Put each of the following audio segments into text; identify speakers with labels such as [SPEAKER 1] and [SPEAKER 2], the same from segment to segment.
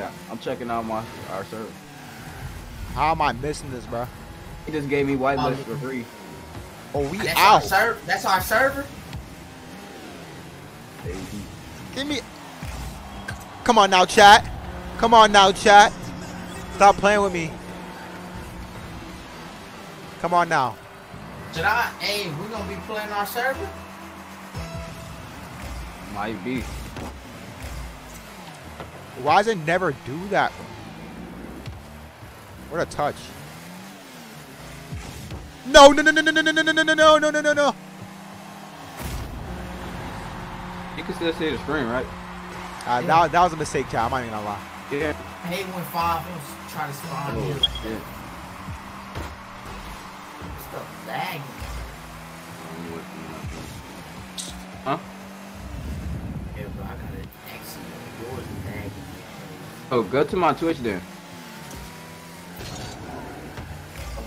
[SPEAKER 1] Yeah, I'm checking out my our server.
[SPEAKER 2] How am I missing this, bro?
[SPEAKER 1] He just gave me whitelist
[SPEAKER 3] Um,
[SPEAKER 1] for free.
[SPEAKER 2] Oh, we
[SPEAKER 3] That's our
[SPEAKER 2] out.
[SPEAKER 3] server. That's our server.
[SPEAKER 1] Baby.
[SPEAKER 2] Give me. Come on now, chat. Come on now, chat. Stop playing with me. Come on now.
[SPEAKER 3] Should I? Hey, we gonna be playing our server?
[SPEAKER 1] Might be.
[SPEAKER 2] Why does it never do that? What a touch. No, no, no, no, no, no, no, no, no, no, no, no, no, no, no.
[SPEAKER 1] You can still see the screen, right?
[SPEAKER 2] Uh, that, that was a mistake, chat. I'm not even gonna lie.
[SPEAKER 1] Yeah.
[SPEAKER 3] I hate when five of us try to spawn
[SPEAKER 1] Oh,
[SPEAKER 3] here.
[SPEAKER 1] Like shit.
[SPEAKER 3] Stuff lagging.
[SPEAKER 1] Huh?
[SPEAKER 3] Yeah, bro, I gotta exit. Yours lagging.
[SPEAKER 1] Oh, go to my Twitch then.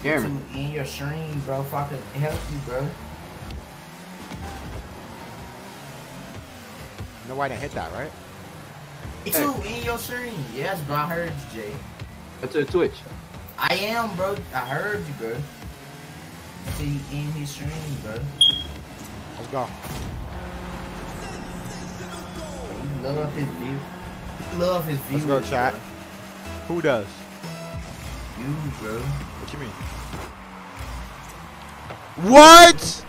[SPEAKER 1] Cameron.
[SPEAKER 3] To In your stream, bro. If I could help you, bro.
[SPEAKER 2] You know why I didn't hit that, right?
[SPEAKER 3] Me too, in your stream. Yes, bro. I heard you, Jay.
[SPEAKER 1] Go to Twitch.
[SPEAKER 3] I am, bro. I heard you, bro. See, in his stream, bro.
[SPEAKER 2] Let's go.
[SPEAKER 3] You love his view. You love his view.
[SPEAKER 2] Let's go, chat. Who does?
[SPEAKER 3] You, bro.
[SPEAKER 2] What you mean? What?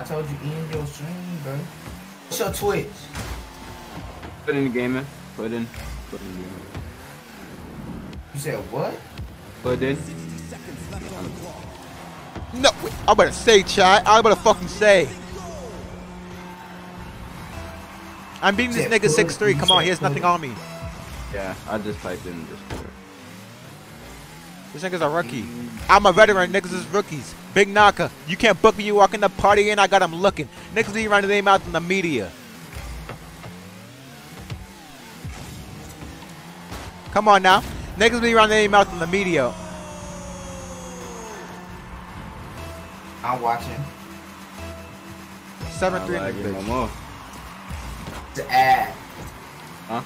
[SPEAKER 3] I told you in your stream, bro. What's your Twitch?
[SPEAKER 1] Put in the gaming. Put in. Put in. gaming.
[SPEAKER 3] You said what?
[SPEAKER 1] Put in.
[SPEAKER 2] No, wait, I'm about to say, chat. I'm about to fucking say. I'm beating this nigga
[SPEAKER 3] put,
[SPEAKER 2] 6'3.
[SPEAKER 3] you
[SPEAKER 2] Come on,
[SPEAKER 3] said
[SPEAKER 2] he has nothing on me.
[SPEAKER 1] Yeah, I just typed in Discord.
[SPEAKER 2] This nigga's a rookie. I'm a veteran. Niggas is rookies. Big knocker. You can't book me. You walk in the party and I got him looking. Niggas be running their mouth in the media. Come on now. Niggas be running their mouth in the media.
[SPEAKER 3] I'm watching.
[SPEAKER 2] 7 3
[SPEAKER 1] I
[SPEAKER 2] in
[SPEAKER 1] like
[SPEAKER 2] this
[SPEAKER 1] it no
[SPEAKER 2] bitch.
[SPEAKER 1] More.
[SPEAKER 3] It's an ad.
[SPEAKER 1] Huh?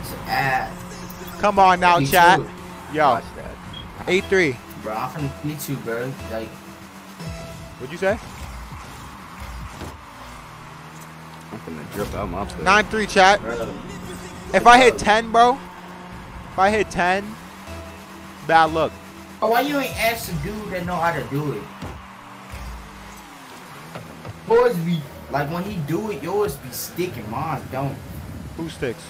[SPEAKER 3] It's an ad.
[SPEAKER 2] Come on now,
[SPEAKER 3] Me
[SPEAKER 2] chat.
[SPEAKER 3] too.
[SPEAKER 2] Yo,
[SPEAKER 1] Watch that.
[SPEAKER 2] 8 3.
[SPEAKER 3] Bro, I'm finna beat you, bro. Like,
[SPEAKER 2] What'd you say?
[SPEAKER 1] I'm gonna drip out my plate.
[SPEAKER 2] 9 3, chat.
[SPEAKER 3] bro.
[SPEAKER 2] If I hit 10, bro. If I hit 10, bad look.
[SPEAKER 3] Oh, why you ain't ask the dude that know how to do it? Yours be like when he do it, yours be sticking. Mine don't.
[SPEAKER 2] Who sticks?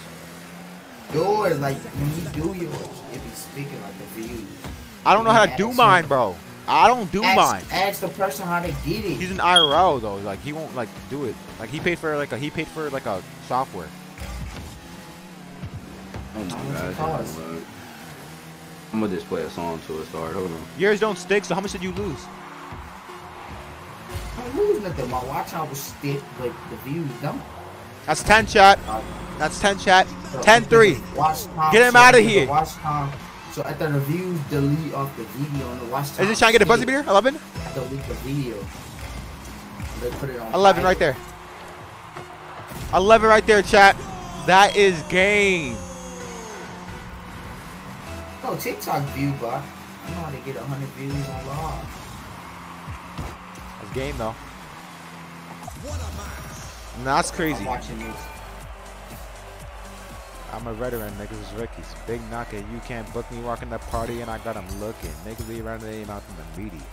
[SPEAKER 3] Yours like when he do yours, it be sticking like the views.
[SPEAKER 2] I don't know how to do mine, bro. I don't do
[SPEAKER 3] ask,
[SPEAKER 2] mine.
[SPEAKER 3] Ask the person how to get it.
[SPEAKER 2] He's an IRL though. Like he won't like do it. Like he paid for like a he paid for like a software.
[SPEAKER 1] Oh my
[SPEAKER 3] How
[SPEAKER 1] god. I'm gonna just play a song to it start. Hold on.
[SPEAKER 2] Yours don't stick. So how much did you lose?
[SPEAKER 3] I don't lose nothing. My watch hour was stick, but the views don't.
[SPEAKER 2] That's 10 chat.
[SPEAKER 3] Uh,
[SPEAKER 2] That's 10 chat.
[SPEAKER 3] so
[SPEAKER 2] 10
[SPEAKER 3] if
[SPEAKER 2] 3.
[SPEAKER 3] the Watch time,
[SPEAKER 2] Get him
[SPEAKER 3] so if the
[SPEAKER 2] here.
[SPEAKER 3] Watch time. So after the views, delete off the video and the watch time.
[SPEAKER 2] Is this trying to get a buzzer beater? 11?
[SPEAKER 3] I delete the video. They put it on
[SPEAKER 2] 11 right there. 11 right there, chat. That is game.
[SPEAKER 3] Oh, TikTok view, but I know how to get 100 views on live.
[SPEAKER 2] Game though. Nah, that's crazy.
[SPEAKER 3] I'm watching this.
[SPEAKER 2] I'm a veteran, niggas is rookies. Big knocker, you can't book me walking the party and I got 'em looking. Niggas be running their mouth in the media.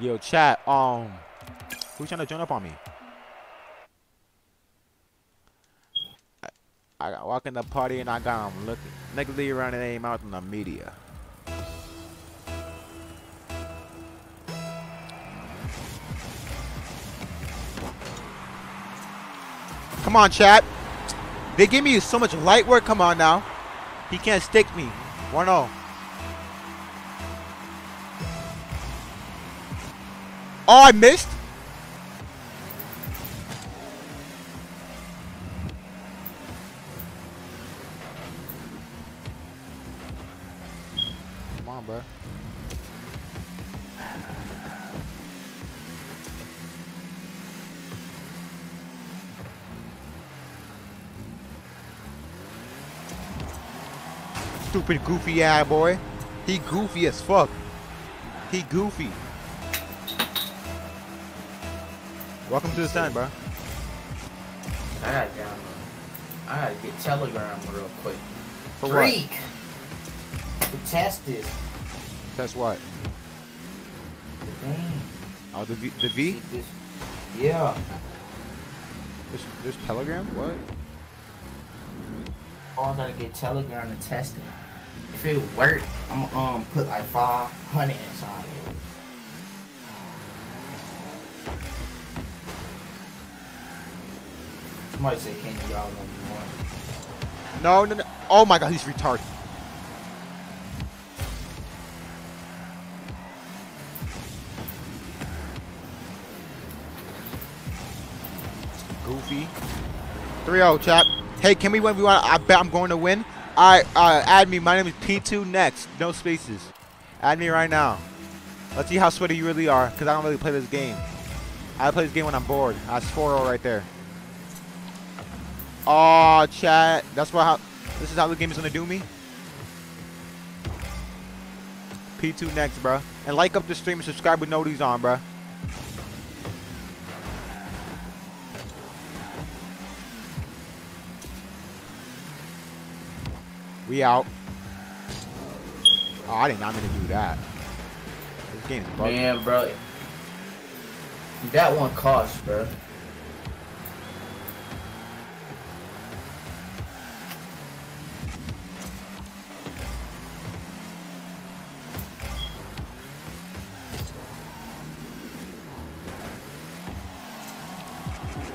[SPEAKER 2] Yo, chat, um, who's trying to join up on me? I, I got walking the party and I got 'em looking. Niggas be running their mouth in the media. Come on, chat. They give me so much light work. Come on now. He can't stick me. 1 0. Oh, I missed? Stupid goofy ass boy. He goofy as fuck. He goofy. Welcome to the stand, bro.
[SPEAKER 3] I gotta download. I gotta get Telegram real quick.
[SPEAKER 2] For
[SPEAKER 3] Freak. To test this.
[SPEAKER 2] what? That's what?
[SPEAKER 3] The game.
[SPEAKER 2] Oh, the V. The V?
[SPEAKER 3] This- Yeah.
[SPEAKER 2] There's, there's Telegram? What?
[SPEAKER 3] Oh, I gotta get Telegram to test it. If it work, I'm gonna um put like 500 inside it. Somebody said, can y'all know more?
[SPEAKER 2] No, no, no. Oh my god, he's retarded. Goofy. 3-0, chap. Hey, can we win? We want. I bet I'm going to win. All right, uh, add me. My name is P2 Next. No spaces. Add me right now. Let's see how sweaty you really are, because I don't really play this game. I play this game when I'm bored. That's 4-0 right there. Oh, chat. That's what how. This is how the game is gonna do me. P2 next, bro. And like up the stream and subscribe with noties on, bro. We out. Oh, I did not mean to do that. This game is bugging.
[SPEAKER 3] Man, bro. That one cost, bro.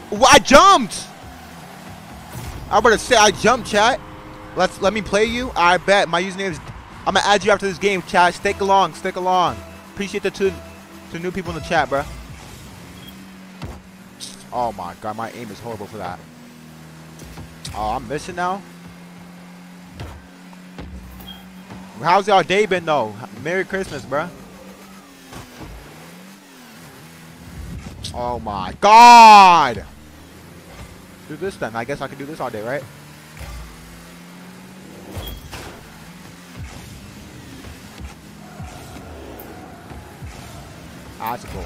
[SPEAKER 2] Well, I jumped. I'm gonna say I jumped, chat. Let's let me play you. I bet my username is. I'm gonna add you after this game, chat. Stick along, stick along. Appreciate the two, two new people in the chat, bro. Oh my god, my aim is horrible for that. Oh, I'm missing now. How's y'all day been though? Merry Christmas, bro. Oh my god! Do this then. I guess I can do this all day, right? Cool.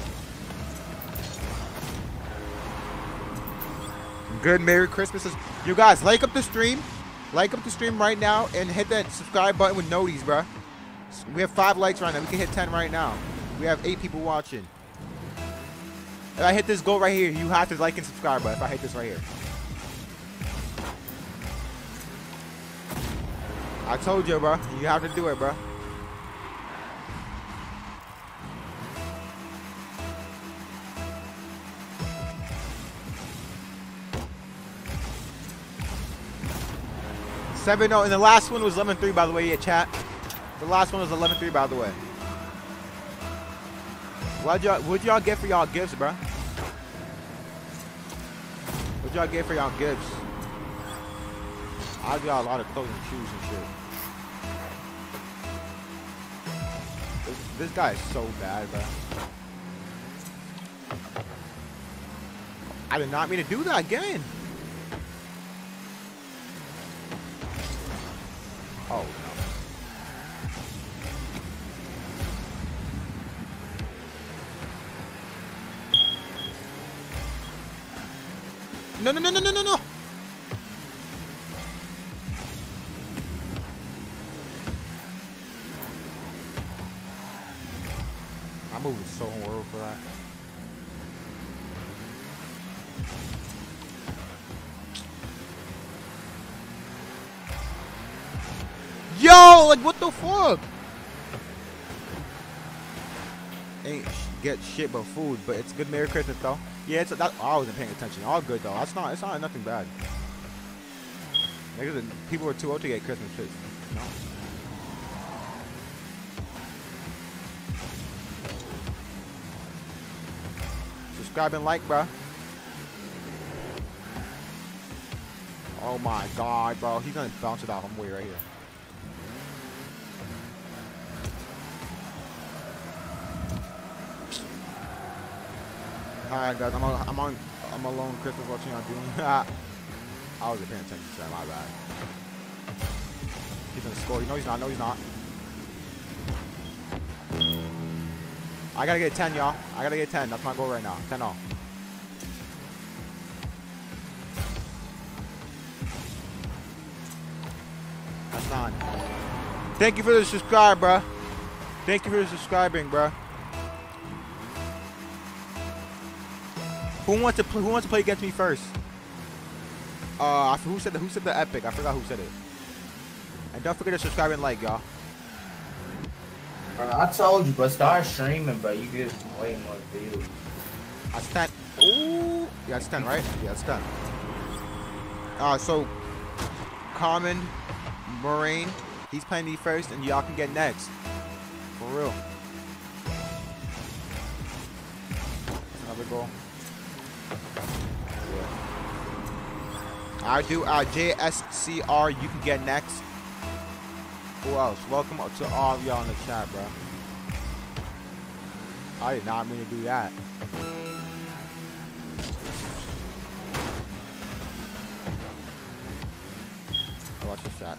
[SPEAKER 2] Good Merry Christmas. You guys, like up the stream. Like up the stream right now and hit that subscribe button with noties, bruh. We have five likes right now. We can hit 10 right now. We have eight people watching. If I hit this goal right here, you have to like and subscribe, but if I hit this right here. I told you, bro. You have to do it, bro. Seven zero, and the last one was eleven three, by the way. Yeah, chat. The last one was eleven three, by the way. What y'all what y'all get for y'all gifts, bro? What'd y'all get for y'all gifts? I got a lot of clothes and shoes and shit. This, this guy is so bad, bro. I did not mean to do that again. No, no, no, no, no, no. I'm moving so horrible for that. Yo, like what the fuck? Ain't get shit but food, but it's good Merry Christmas though. Yeah, it's that. I wasn't paying attention. All good though. That's not. It's not nothing bad. Niggas, people were too old to get Christmas. You know? Subscribe and like, bro. Oh my god, bro. He's gonna bounce it off. I'm way right here. Alright guys, I'm on, I'm on I'm alone Christmas watching y'all doing I wasn't paying attention to that, my bad. He's gonna score. You know he's not. No, he's not. I gotta get 10, y'all. I gotta get 10. That's my goal right now. 10 all. Nine. Thank you for the subscribe, bruh. Thank you for subscribing, bruh. Who wants to play, who wants to play against me first? Uh, who said the, who said the epic? I forgot who said it. And don't forget to subscribe and like, y'all.
[SPEAKER 3] I told you, but start streaming, but you get way more views.
[SPEAKER 2] I stand. Ooh, yeah, it's 10, right? Yeah, it's 10. Uh, so, Common, Marine, he's playing me first, and y'all can get next. For real. Another goal. I do uh, JSCR. You can get next. Who else? Welcome up to all of y'all in the chat, bro. I did not mean to do that. Watch the shot.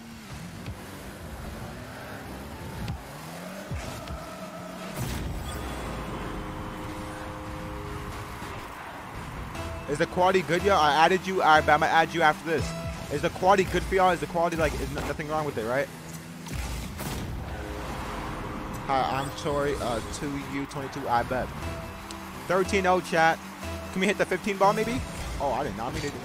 [SPEAKER 2] Is the quality good, y'all? I added you. Alright, I'm gonna add you after this. Is the quality good for y'all? Is the quality like? Is nothing wrong with it, right? Hi, I'm Tori. Uh, 2U22. I bet. 13-0 chat. Can we hit the 15 ball maybe? Oh, I did not mean to. do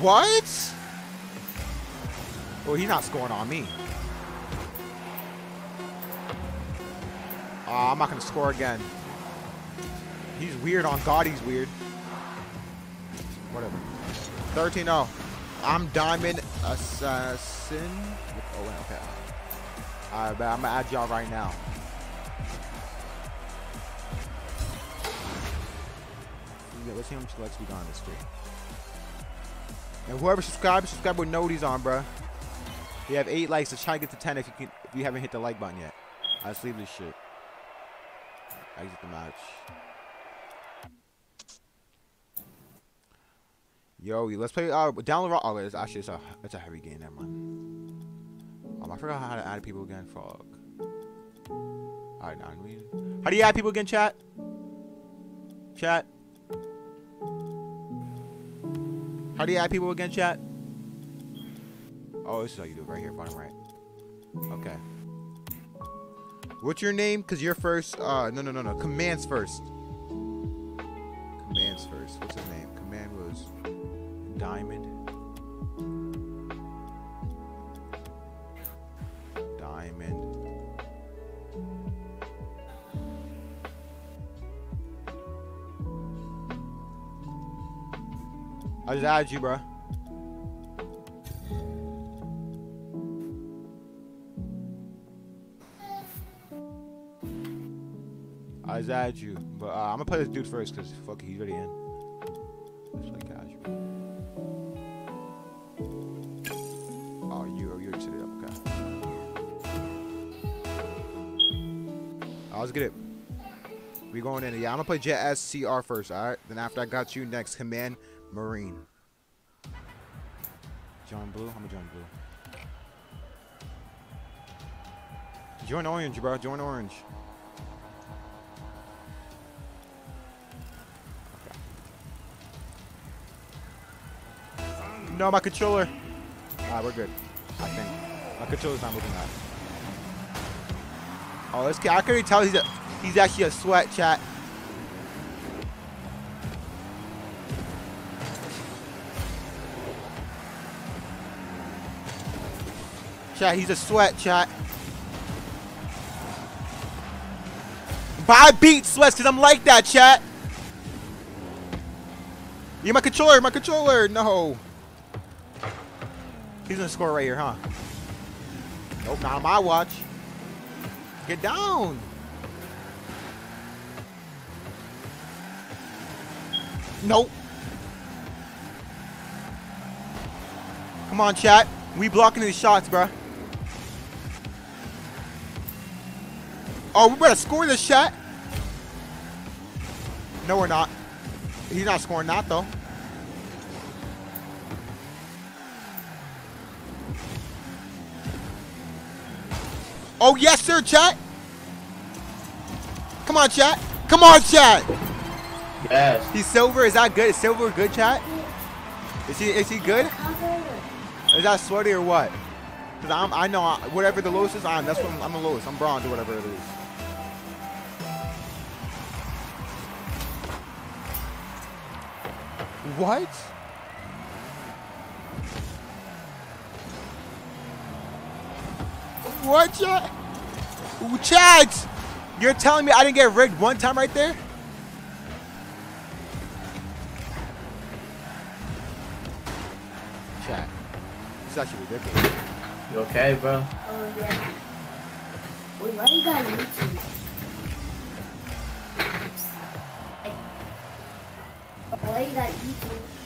[SPEAKER 2] What? Well, he's not scoring on me. Uh, I'm not going to score again. He's weird on God, he's weird. Whatever. 13-0. I'm Diamond Assassin. Oh, wait, okay. Alright, but I'm going to add y'all right now. Yeah, let's see how much likes we got on this stream. And whoever subscribes, subscribe with noties on, bro. We have eight likes. Let's try to get to 10 if you can if you haven't hit the like button yet. Let's leave this shit. Exit the match. Yo, let's play uh down the Oh, it's actually it's a it's a heavy game, never mind. Um, I forgot how to add people again. Fuck. Alright, now we How do you add people again, chat? Chat? How do you add people again, chat? Oh, this is how you do it right here, bottom right. Okay. What's your name? Cause you're first. Uh, no, no, no, no. Commands first. Commands first. What's his name? Command was Diamond. Diamond. I just added you, bro. I added you, but uh, I'm gonna play this dude first because fuck, he's already in. Casual. Oh, you are you already set it up, okay. Oh, let's get it. We going in. Yeah, I'm gonna play Jet SCR first, alright? Then after I got you next, Command Marine. John Blue? I'm a John Blue. Join Orange, bro. Join Orange. No, my controller. Alright, we're good. I think. My controller's not moving that. Oh, this guy. I can already tell he's a, he's actually a sweat chat. Chat, he's a sweat, chat. But I beat sweats because I'm like that, chat. You're my controller, my controller. No. He's gonna score right here, huh? Nope, not on my watch. Get down. Nope. Come on, chat. We blocking these shots, bruh. Oh, we better score this shot. No, we're not. He's not scoring that, though. Oh, yes, sir, chat. Come on, chat. Come on, chat.
[SPEAKER 3] Yes.
[SPEAKER 2] He's silver. Is that good? Is silver good, chat? Is he is he good? Is that sweaty or what? Cause I'm I know I, whatever the lowest is I'm. That's what I'm, I'm the lowest. I'm bronze or whatever it is. What? What, chat? Ooh, chat! You're telling me I didn't get rigged one time right there? Chat. This is actually ridiculous.
[SPEAKER 3] You okay, bro?
[SPEAKER 4] Oh yeah. Wait, why you got YouTube? Oh, why you got YouTube?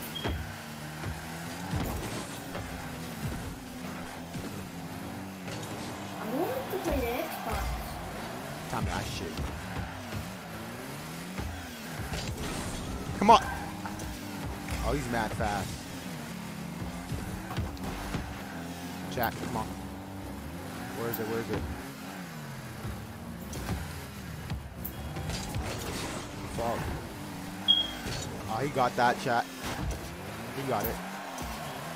[SPEAKER 2] Mad fast. Jack, come on. Where is it? Where is it? Fuck. Oh, he got that, chat. He got it.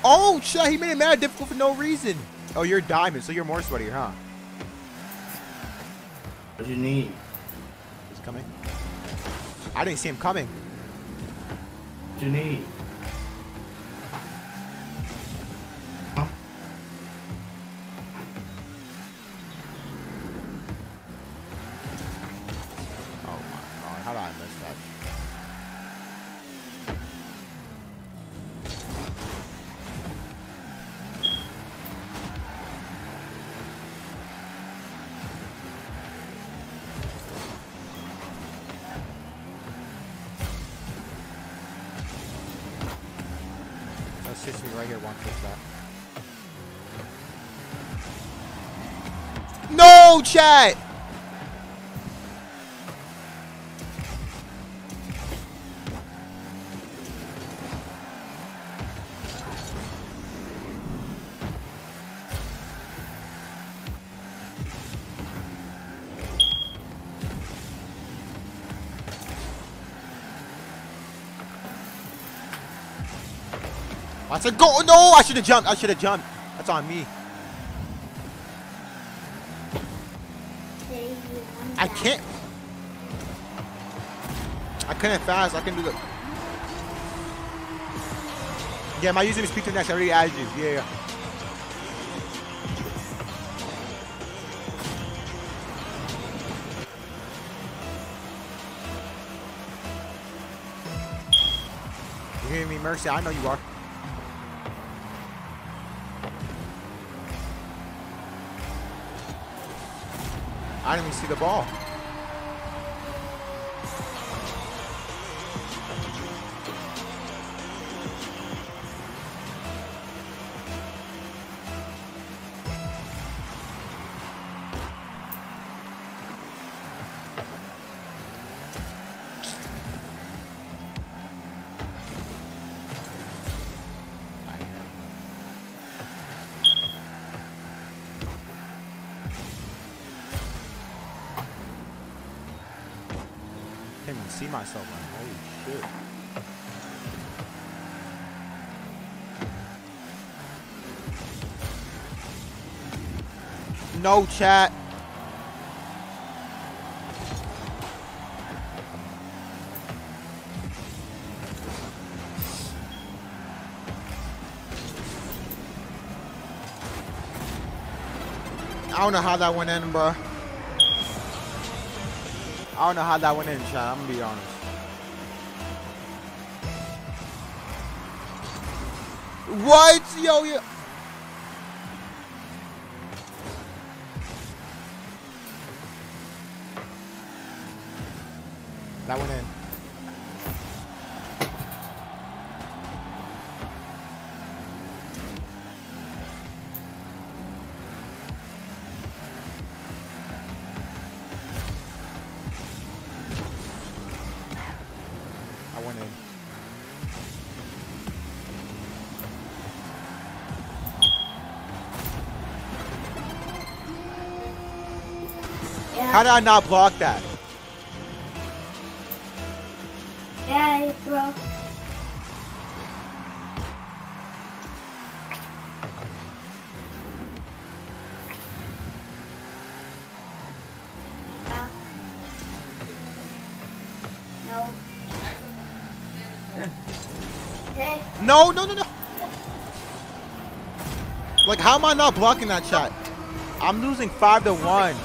[SPEAKER 2] Oh, shit, he made it mad difficult for no reason. Oh, you're diamond, so you're more sweaty, huh?
[SPEAKER 3] What do you need?
[SPEAKER 2] He's coming. I didn't see him coming.
[SPEAKER 3] What you need?
[SPEAKER 2] That. Chat! I said go. No, I should have jumped. I should have jumped. That's on me.
[SPEAKER 4] Say you want
[SPEAKER 2] I can't. I couldn't fast. I can do the. Yeah, am I using speak to next? I already added you. Yeah, yeah. You hear me, Mercy? I know you are. I didn't even see the ball. Myself. Like, holy shit. No chat. I don't know how that went in, bro. I don't know how that went in, chat. I'm gonna be honest. What? Yo, yo. How did I not block that?
[SPEAKER 4] Yeah, bro. No,
[SPEAKER 2] no, no, no. Like, how am I not blocking that shot? I'm losing five to one.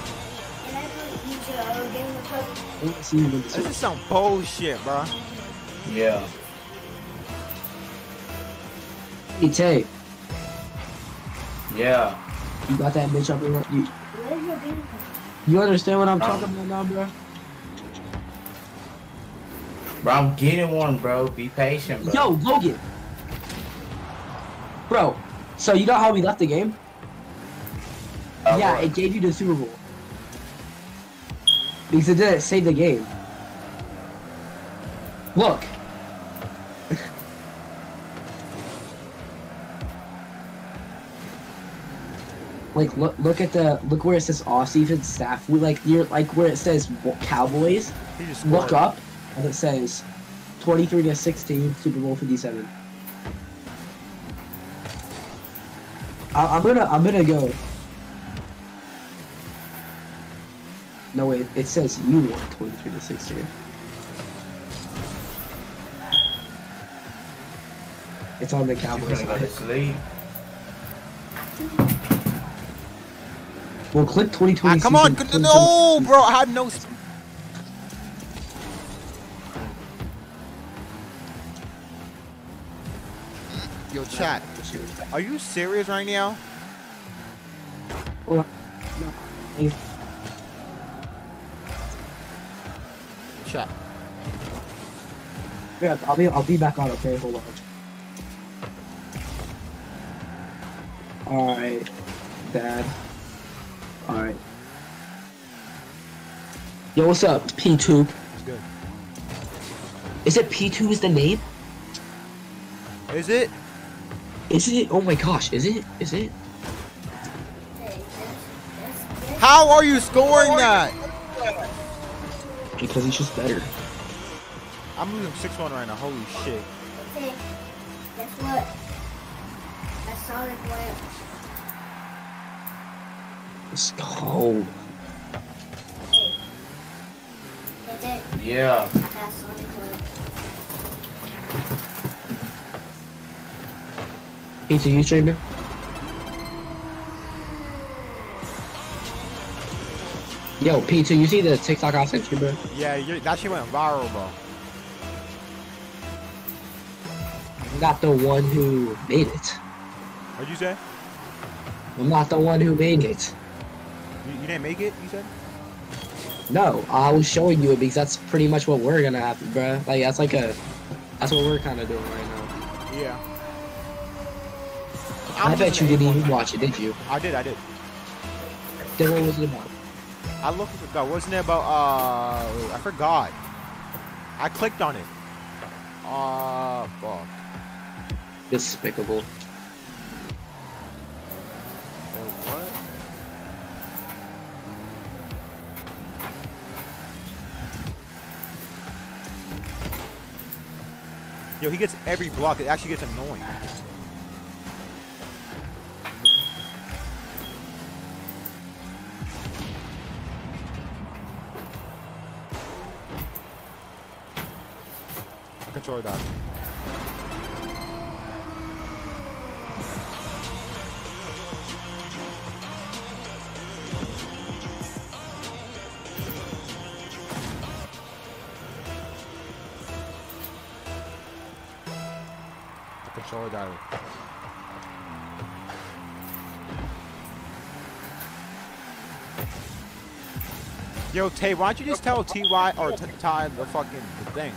[SPEAKER 2] This
[SPEAKER 5] this.
[SPEAKER 2] is some bullshit, bro.
[SPEAKER 3] Yeah.
[SPEAKER 5] Hey Tay,
[SPEAKER 3] Yeah.
[SPEAKER 5] you got that bitch up and run- you
[SPEAKER 4] Where's your game?
[SPEAKER 5] you understand what I'm
[SPEAKER 3] Oh.
[SPEAKER 5] talking about now, bro?
[SPEAKER 3] Bro, I'm getting one, bro. Be patient, bro.
[SPEAKER 5] Yo, Logan. Bro, so you know how we left the game?
[SPEAKER 3] Uh,
[SPEAKER 5] yeah,
[SPEAKER 3] what?
[SPEAKER 5] it gave you the Super Bowl. Because it didn't save the game. Look. like look look at the look where it says off season staff. We like you're like where it says Cowboys. Look up and it says 23 to 16 Super Bowl 57. I, I'm gonna I'm gonna go. No wait, it says you won 23 to 16. It's on the
[SPEAKER 3] You
[SPEAKER 5] Cowboys
[SPEAKER 3] gonna go to
[SPEAKER 5] Well, click 2020.
[SPEAKER 2] Ah, come on,
[SPEAKER 5] season
[SPEAKER 2] no, bro. I have no. sp- Yo, chat. Are you serious right now?
[SPEAKER 5] Well, no.
[SPEAKER 2] Chat.
[SPEAKER 5] Yeah, I'll be I'll be back on. Okay, hold on. All right, Dad. All right. Yo, what's up, P2?
[SPEAKER 2] It's good.
[SPEAKER 5] Is it P2 is the name?
[SPEAKER 2] Is it?
[SPEAKER 5] Is it? Oh my gosh, is it? Is it?
[SPEAKER 2] How are you scoring that?
[SPEAKER 5] Because he's just better.
[SPEAKER 2] I'm losing 6-1 right now. Holy shit.
[SPEAKER 4] Hey, guess what? That's Sonic Lamp.
[SPEAKER 5] Let's go.
[SPEAKER 4] That's it.
[SPEAKER 3] Yeah.
[SPEAKER 4] I got Sonic Lamp.
[SPEAKER 5] P2, you streaming? Yo, P2, you see the TikTok I sent you, bro?
[SPEAKER 2] Yeah, that shit went viral, bro.
[SPEAKER 5] I'm not the one who made it.
[SPEAKER 2] What'd you say?
[SPEAKER 5] I'm not the one who made it.
[SPEAKER 2] You, you didn't make it, you said?
[SPEAKER 5] No, I was showing you it because that's pretty much what we're gonna have, bruh. Like that's like a, that's what we're kind of doing right now.
[SPEAKER 2] Yeah.
[SPEAKER 5] i
[SPEAKER 2] I'm
[SPEAKER 5] bet you didn't even watch it, did you?
[SPEAKER 2] I did, I did.
[SPEAKER 5] Then what was it about?
[SPEAKER 2] I looked at the Wasn't it about, uh, I forgot. I clicked on it. Uh, fuck.
[SPEAKER 5] Despicable.
[SPEAKER 2] Yo, he gets every block. It actually gets annoying. Control that. That. Yo, Tay, why don't you just tell Ty or Ty the fucking thing?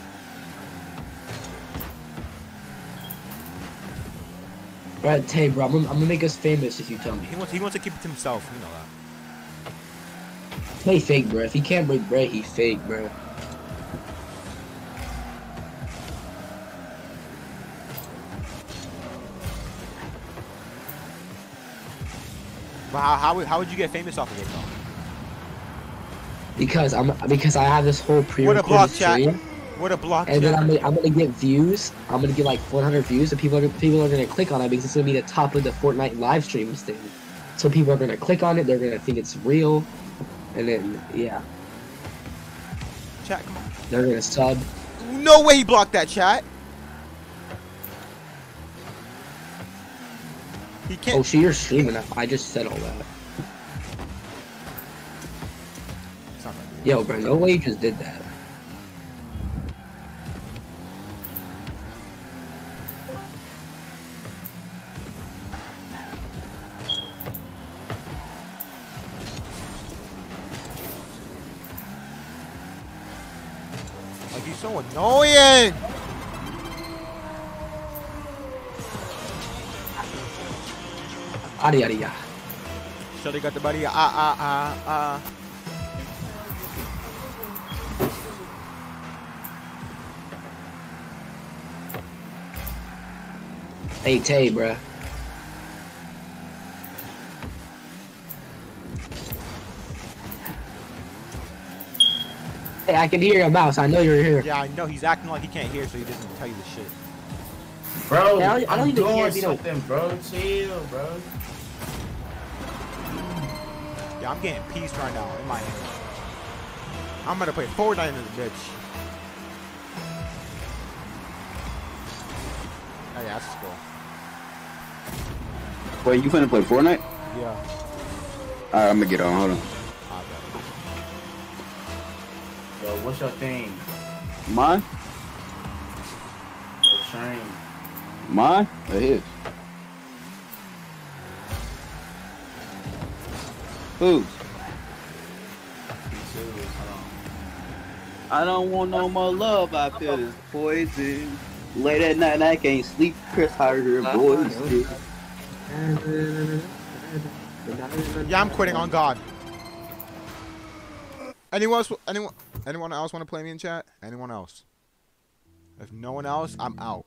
[SPEAKER 5] Right, Tay, bro, I'm gonna, I'm gonna make us famous if you tell me.
[SPEAKER 2] He wants he wants to keep it to himself. You know that.
[SPEAKER 5] Tay fake, bro. If he can't break bread, he fake, bro.
[SPEAKER 2] But how how would, how would you get famous off of it though?
[SPEAKER 5] because I'm because I have this whole
[SPEAKER 2] What a
[SPEAKER 5] pre-recorded stream,
[SPEAKER 2] What a block
[SPEAKER 5] and then. I'm gonna, I'm gonna get views. I'm gonna get like 400 views, and people are people are gonna click on it because it's gonna be the top of the Fortnite live streams thing. So people are gonna click on it. They're gonna think it's real, and then yeah,
[SPEAKER 2] Chat, come on.
[SPEAKER 5] they're gonna sub.
[SPEAKER 2] No way he blocked that chat. He can't.
[SPEAKER 5] Oh, so you're streaming? I just said all that.
[SPEAKER 2] It's not gonna be-
[SPEAKER 5] Yo, bro, no way you just did that.
[SPEAKER 2] So annoying.
[SPEAKER 5] Yada yada yada.
[SPEAKER 2] Shelly got the buddy. Ah ah ah ah.
[SPEAKER 5] Hey Tay, bruh. Hey, I can hear your mouse. I know you're here.
[SPEAKER 2] Yeah, I know he's acting like he can't hear, so he doesn't tell you the shit.
[SPEAKER 3] Bro,
[SPEAKER 5] Yeah, I don't- I don't
[SPEAKER 3] I'm
[SPEAKER 5] even
[SPEAKER 3] doing
[SPEAKER 5] if don't-
[SPEAKER 3] something, bro. Chill, bro.
[SPEAKER 2] Yeah, I'm getting peace right now in my hand. I'm gonna play Fortnite in this bitch. Oh yeah, that's cool.
[SPEAKER 1] Wait, you finna play Fortnite?
[SPEAKER 2] Yeah.
[SPEAKER 1] Alright, I'm gonna get on. Hold on.
[SPEAKER 3] What's your thing?
[SPEAKER 1] Mine?
[SPEAKER 3] Your train.
[SPEAKER 1] Mine? Or his? Whose? I don't want no more love. I feel this poison. Late at night, I can't sleep. Chris Harder voice.
[SPEAKER 2] Yeah, I'm quitting on God. Anyone else? Anyone? Anyone else want to play me in chat? Anyone else? If no one else, I'm out.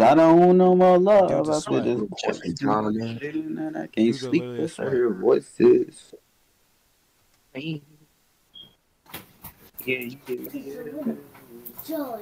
[SPEAKER 1] I don't want no more love.
[SPEAKER 2] Dude's a
[SPEAKER 1] I feel this
[SPEAKER 5] Jeffrey
[SPEAKER 1] poison.
[SPEAKER 5] Dahmer.
[SPEAKER 1] And I can't
[SPEAKER 2] Dude's
[SPEAKER 1] sleep.
[SPEAKER 2] literally a
[SPEAKER 1] Chris
[SPEAKER 2] sweat.
[SPEAKER 1] Harder voices.
[SPEAKER 5] Yeah, you did.
[SPEAKER 4] Joy.